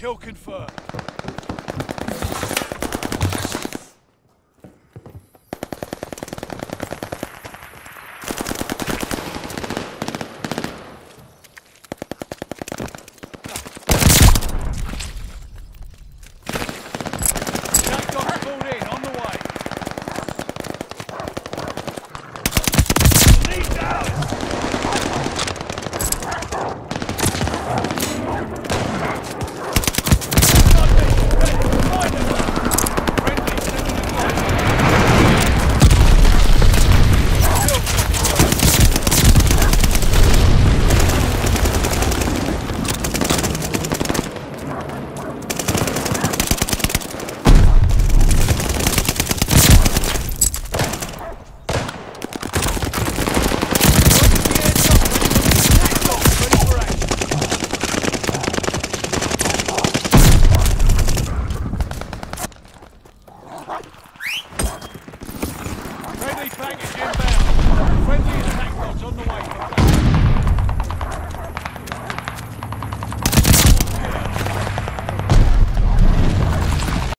Kill confirmed. Friendly package inbound. Friendly